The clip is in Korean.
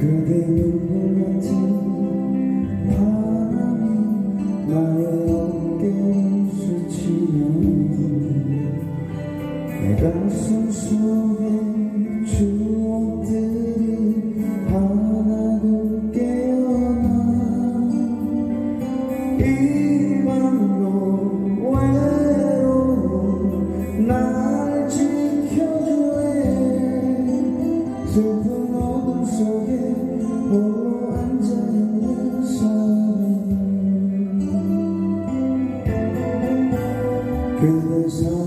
그대 눈물 같은 바람이 나의 어깨를 스치면 내 가슴 속 마음속에 홀로 앉아있는 사람 그대 사랑